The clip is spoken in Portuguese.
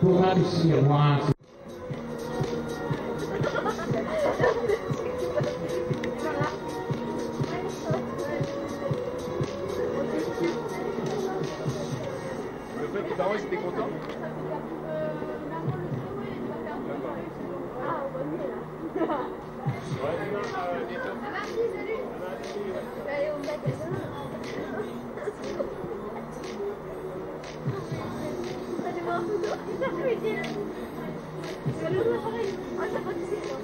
Pour réussir moi. Le fait que tes parents Sorry, did it. Ganun na sa kayo. Asa pag-isip ko.